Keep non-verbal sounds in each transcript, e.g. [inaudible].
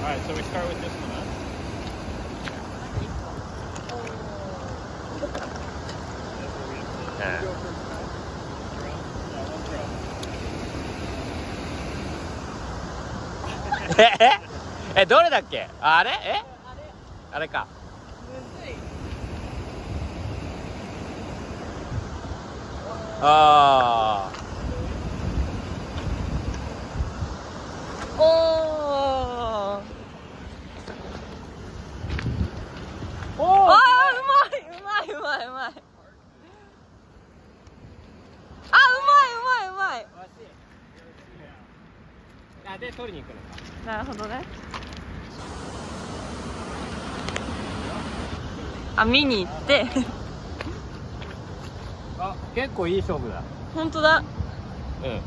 Alright, so we start with this one, huh? ええどれだっけあれえあれかあおおおあーうまいうまいうまいうまいあうまいうまいうまい。あで取りに行くのか。なるほどね。あ見に行って。[laughs] あ結構いい勝負だ。本当だ。うん。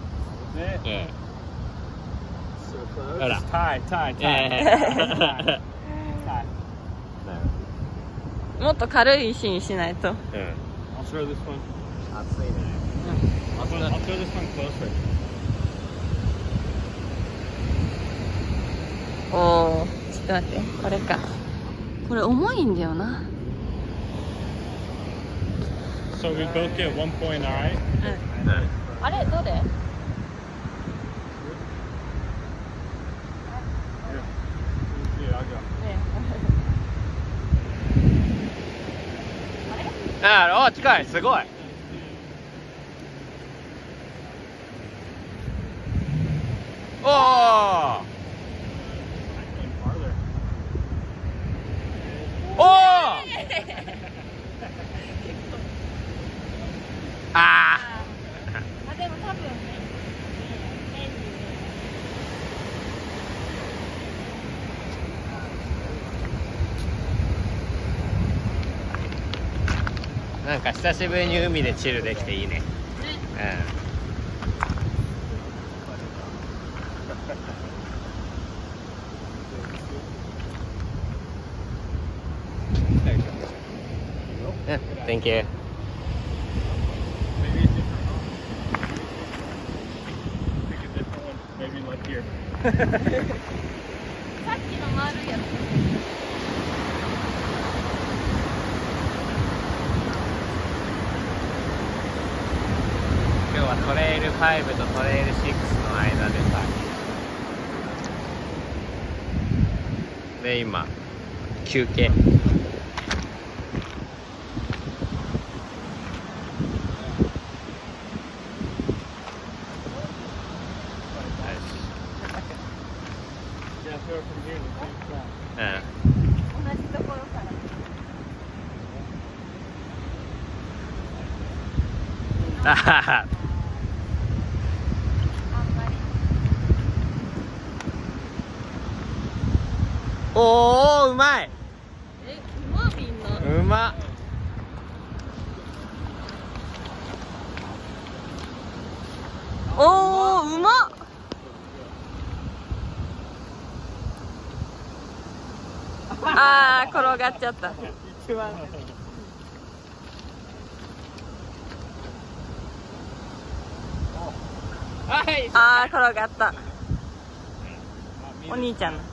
ね。うん。ほら。tie, tie, tie. え tie. [laughs] もっと軽い石にしないと。おお、ちょっと待って、これか。これ重いんだよな。あれどれ？ああ近いすごい。おお And farther. おおああでも多分ねーなんか久しぶりに海でチルできていいねうんうん Thank you. さっきの丸いやつトレイル5とトレイル6の間でさ。で今休憩。よ Yeah, [laughs] throw it from here in the same spot. しうん同じところからあははあんまりおおうまい。えうまみんなうま。っおおうま。っあー転がっちゃった。一番。はいあー転がった。お兄ちゃん